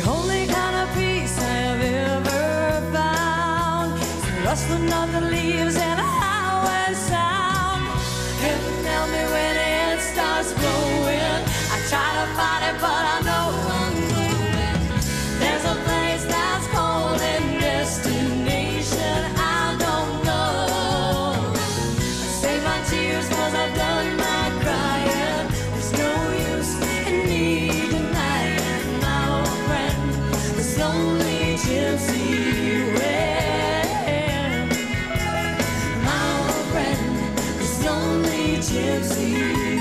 the only kind of peace I have ever found. It's the rustling of the leaves and a highway sound. Heaven tell me when it starts blowing. I try to find gypsy.